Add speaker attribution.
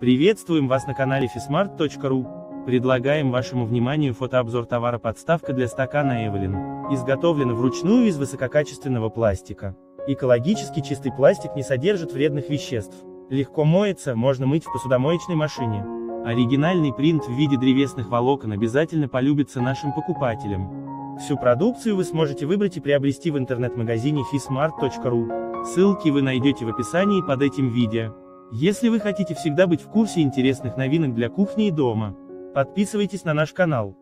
Speaker 1: Приветствуем вас на канале fismart.ru. Предлагаем вашему вниманию фотообзор товара подставка для стакана Эвелин. Изготовлена вручную из высококачественного пластика. Экологически чистый пластик не содержит вредных веществ. Легко моется, можно мыть в посудомоечной машине. Оригинальный принт в виде древесных волокон обязательно полюбится нашим покупателям. Всю продукцию вы сможете выбрать и приобрести в интернет-магазине fismart.ru. Ссылки вы найдете в описании под этим видео. Если вы хотите всегда быть в курсе интересных новинок для кухни и дома, подписывайтесь на наш канал.